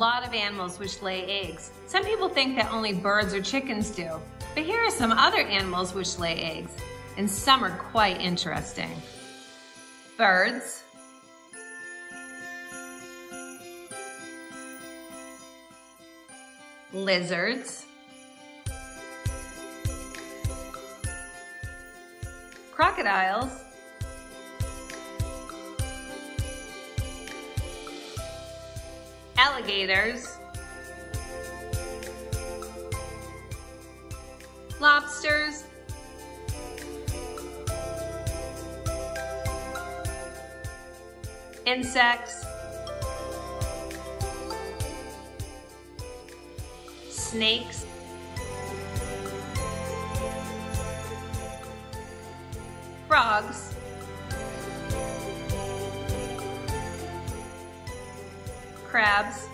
lot of animals which lay eggs. Some people think that only birds or chickens do, but here are some other animals which lay eggs, and some are quite interesting. Birds, lizards, crocodiles, alligators, lobsters, insects, snakes, frogs, crabs,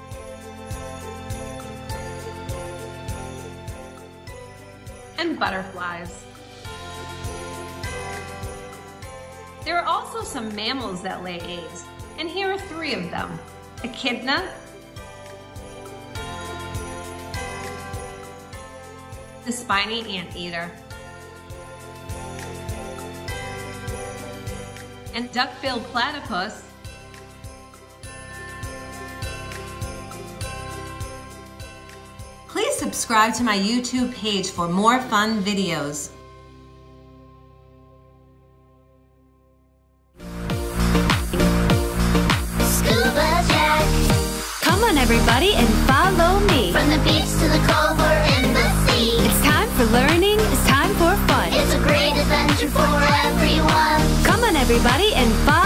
and butterflies. There are also some mammals that lay eggs, and here are three of them. Echidna, the spiny anteater, and duck-billed platypus, subscribe to my YouTube page for more fun videos. Scuba Jack. Come on, everybody, and follow me. From the beach to the cove or in the sea. It's time for learning, it's time for fun. It's a great adventure for everyone. Come on, everybody, and follow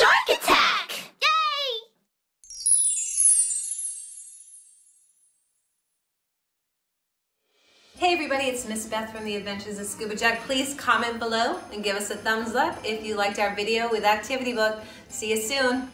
shark attack. Yay! Hey everybody, it's Miss Beth from The Adventures of Scuba Jack. Please comment below and give us a thumbs up if you liked our video with Activity Book. See you soon.